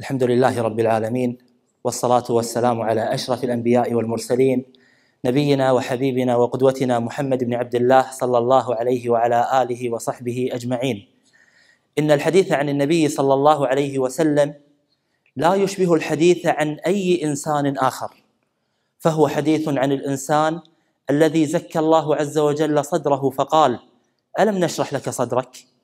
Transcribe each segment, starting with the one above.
الحمد لله رب العالمين والصلاة والسلام على أشرف الأنبياء والمرسلين نبينا وحبيبنا وقدوتنا محمد بن عبد الله صلى الله عليه وعلى آله وصحبه أجمعين إن الحديث عن النبي صلى الله عليه وسلم لا يشبه الحديث عن أي إنسان آخر فهو حديث عن الإنسان الذي زكى الله عز وجل صدره فقال ألم نشرح لك صدرك؟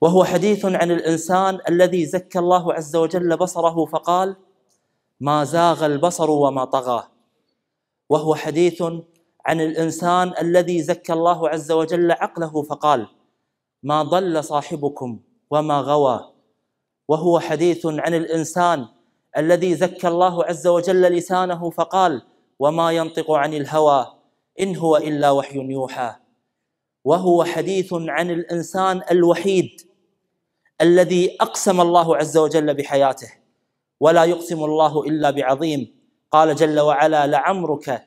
وهو حديث عن الإنسان الذي زكى الله عز وجل بصره فقال ما زاغ البصر وما طغى. وهو حديث عن الإنسان الذي زكى الله عز وجل عقله فقال ما ضل صاحبكم وما غوى. وهو حديث عن الإنسان الذي زكى الله عز وجل لسانه فقال وما ينطق عن الهوى إن هو إلا وحي يوحى. وهو حديث عن الإنسان الوحيد الذي أقسم الله عز وجل بحياته ولا يقسم الله إلا بعظيم. قال جل وعلا لعمرك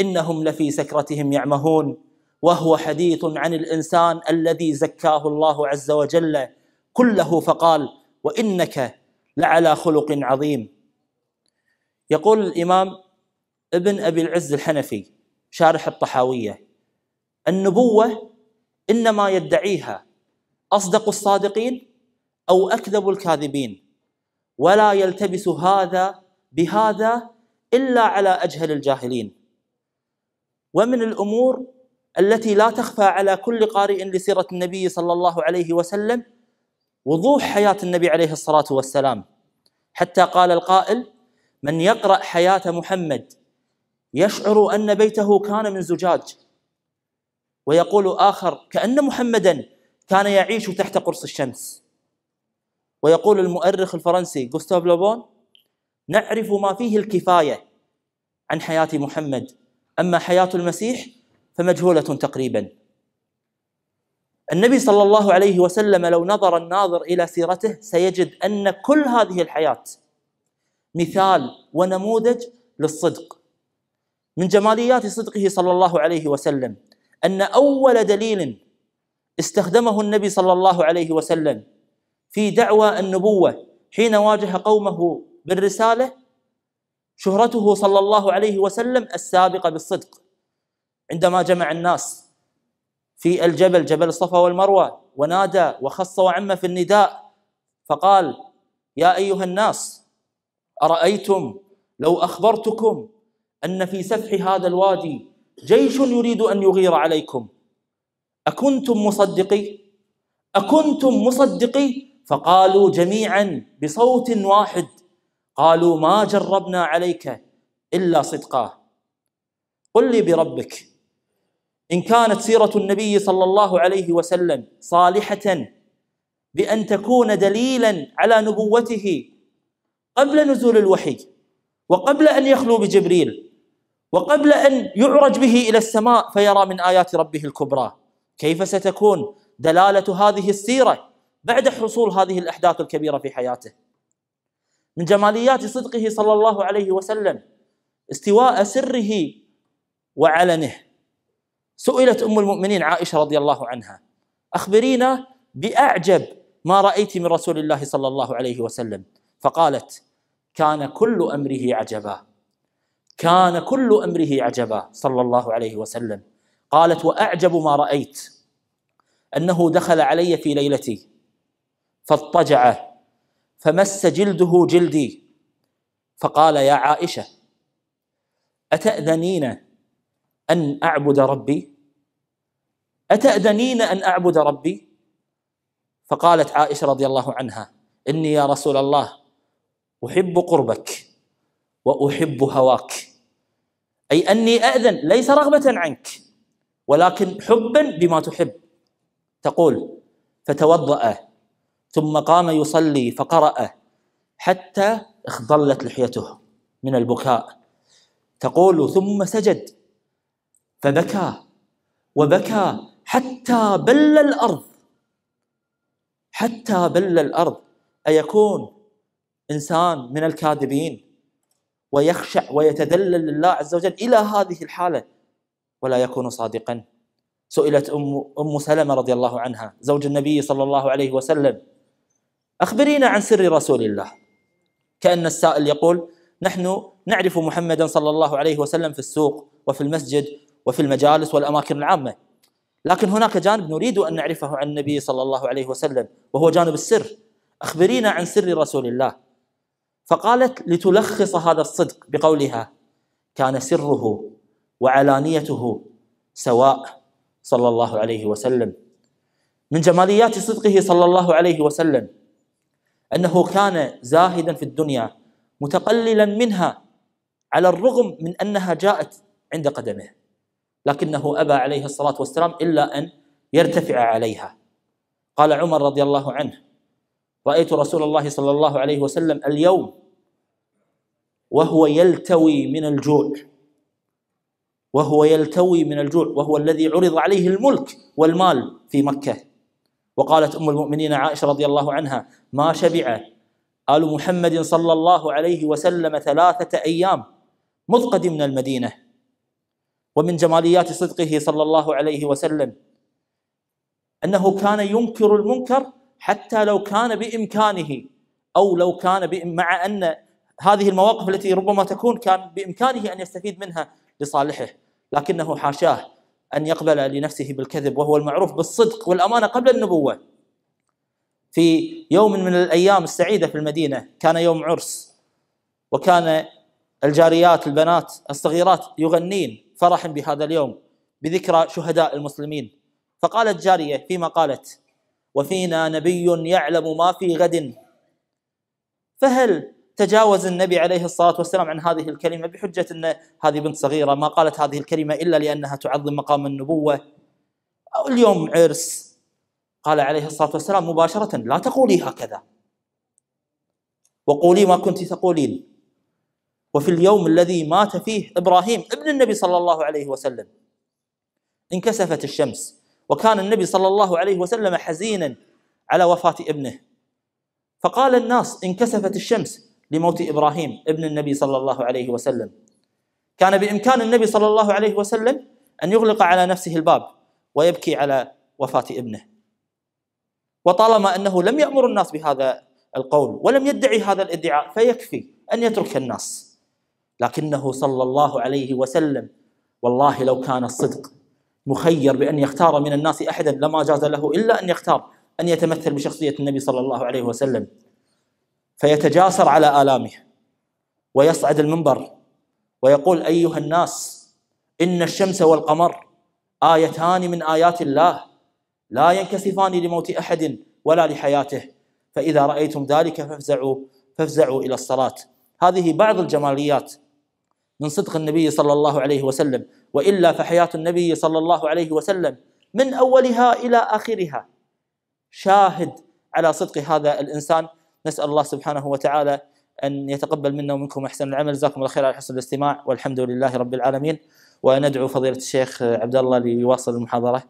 إنهم لفي سكرتهم يعمهون. وهو حديث عن الإنسان الذي زكاه الله عز وجل كله فقال وإنك لعلى خلق عظيم. يقول الإمام ابن أبي العز الحنفي شارح الطحاوية النبوة إنما يدعيها أصدق الصادقين أو أكذب الكاذبين. ولا يلتبس هذا بهذا إلا على أجهل الجاهلين. ومن الأمور التي لا تخفى على كل قارئ لسيرة النبي صلى الله عليه وسلم وضوح حياة النبي عليه الصلاة والسلام. حتى قال القائل من يقرأ حياة محمد يشعر أن بيته كان من زجاج ويقول آخر كأن محمدا كان يعيش تحت قرص الشمس. ويقول المؤرخ الفرنسي جوستاف لوبون نعرف ما فيه الكفاية عن حياة محمد أما حياة المسيح فمجهولة تقريبا. النبي صلى الله عليه وسلم لو نظر الناظر إلى سيرته سيجد أن كل هذه الحياة مثال ونموذج للصدق. من جماليات صدقه صلى الله عليه وسلم أن أول دليل استخدمه النبي صلى الله عليه وسلم في دعوى النبوة حين واجه قومه بالرسالة شهرته صلى الله عليه وسلم السابقة بالصدق عندما جمع الناس في الجبل جبل الصفا والمروة ونادى وخص وعم في النداء فقال يا أيها الناس أرأيتم لو أخبرتكم أن في سفح هذا الوادي جيش يريد أن يغير عليكم. أكنتم مصدقي؟ أكنتم مصدقي؟ فقالوا جميعا بصوت واحد. قالوا ما جربنا عليك إلا صدقا. قل لي بربك إن كانت سيرة النبي صلى الله عليه وسلم صالحة بأن تكون دليلا على نبوته قبل نزول الوحي وقبل أن يخلو بجبريل وقبل أن يعرج به إلى السماء فيرى من آيات ربه الكبرى. كيف ستكون دلالة هذه السيرة بعد حصول هذه الأحداث الكبيرة في حياته؟ من جماليات صدقه صلى الله عليه وسلم استواء سره وعلنه. سئلت أم المؤمنين عائشة رضي الله عنها أخبرينا بأعجب ما رأيت من رسول الله صلى الله عليه وسلم؟ فقالت كان كل أمره عجبا. كان كل أمره عجبا صلى الله عليه وسلم. قالت وأعجب ما رأيت أنه دخل علي في ليلتي فاضطجع فمس جلده جلدي. فقال يا عائشة أتأذنين أن أعبد ربي؟ أتأذنين أن أعبد ربي؟ فقالت عائشة رضي الله عنها إني يا رسول الله أحب قربك وأحب هواك. أي أني اذن ليس رغبة عنك ولكن حبا بما تحب. تقول فتوضأ ثم قام يصلي فقرأ حتى اخضلت لحيته من البكاء. تقول ثم سجد فبكى وبكى حتى بل الأرض. حتى بل الأرض. أيكون إنسان من الكاذبين؟ ويخشع ويتذلل لله عز وجل إلى هذه الحالة. ولا يكون صادقا. سئلت أم أم سلمة رضي الله عنها زوج النبي صلى الله عليه وسلم. أخبرينا عن سر رسول الله. كأن السائل يقول نحن نعرف محمدا صلى الله عليه وسلم في السوق وفي المسجد وفي المجالس والأماكن العامة. لكن هناك جانب نريد أن نعرفه عن النبي صلى الله عليه وسلم وهو جانب السر. أخبرينا عن سر رسول الله. فقالت لتلخص هذا الصدق بقولها كان سره وعلانيته سواء صلى الله عليه وسلم. من جماليات صدقه صلى الله عليه وسلم أنه كان زاهدا في الدنيا متقللا منها على الرغم من أنها جاءت عند قدمه لكنه أبى عليه الصلاة والسلام إلا أن يرتفع عليها. قال عمر رضي الله عنه رأيت رسول الله صلى الله عليه وسلم اليوم وهو يلتوي من الجوع. وهو يلتوي من الجوع. وهو الذي عرض عليه الملك والمال في مكة. وقالت أم المؤمنين عائشة رضي الله عنها ما شبع آل محمد صلى الله عليه وسلم ثلاثة أيام مذ قدمنا المدينة ومن جماليات صدقه صلى الله عليه وسلم. أنه كان ينكر المنكر حتى لو كان بإمكانه أو لو كان مع أن هذه المواقف التي ربما تكون كان بإمكانه أن يستفيد منها لصالحه لكنه حاشاه أن يقبل لنفسه بالكذب وهو المعروف بالصدق والأمانة قبل النبوة. في يوم من الأيام السعيدة في المدينة كان يوم عرس وكان الجاريات البنات الصغيرات يغنين فرحا بهذا اليوم بذكرى شهداء المسلمين. فقالت جارية فيما قالت وفينا نبي يعلم ما في غد فهل تجاوز النبي عليه الصلاة والسلام عن هذه الكلمة بحجة أن هذه بنت صغيرة ما قالت هذه الكلمة إلا لأنها تعظم مقام النبوة. أو اليوم عرس قال عليه الصلاة والسلام مباشرة لا تقولي هكذا. وقولي ما كنت تقولين. وفي اليوم الذي مات فيه إبراهيم ابن النبي صلى الله عليه وسلم انكسفت الشمس. وكان النبي صلى الله عليه وسلم حزينا على وفاة ابنه. فقال الناس انكسفت الشمس لموت إبراهيم ابن النبي صلى الله عليه وسلم. كان بإمكان النبي صلى الله عليه وسلم أن يغلق على نفسه الباب ويبكي على وفاة ابنه. وطالما أنه لم يأمر الناس بهذا القول ولم يدعي هذا الادعاء فيكفي أن يترك الناس. لكنه صلى الله عليه وسلم والله لو كان الصدق مخير بأن يختار من الناس أحدا لما جاز له إلا أن يختار أن يتمثل بشخصية النبي صلى الله عليه وسلم. فيتجاسر على آلامه ويصعد المنبر ويقول أيها الناس إن الشمس والقمر آيتان من آيات الله لا ينكسفان لموت أحد ولا لحياته فإذا رأيتم ذلك فافزعوا فافزعوا إلى الصلاة. هذه بعض الجماليات من صدق النبي صلى الله عليه وسلم وإلا فحياة النبي صلى الله عليه وسلم من أولها إلى آخرها. شاهد على صدق هذا الإنسان نسأل الله سبحانه وتعالى أن يتقبل منا ومنكم أحسن العمل. جزاكم الله خير على حسن الاستماع والحمد لله رب العالمين. وندعو فضيلة الشيخ عبد الله ليواصل المحاضرة.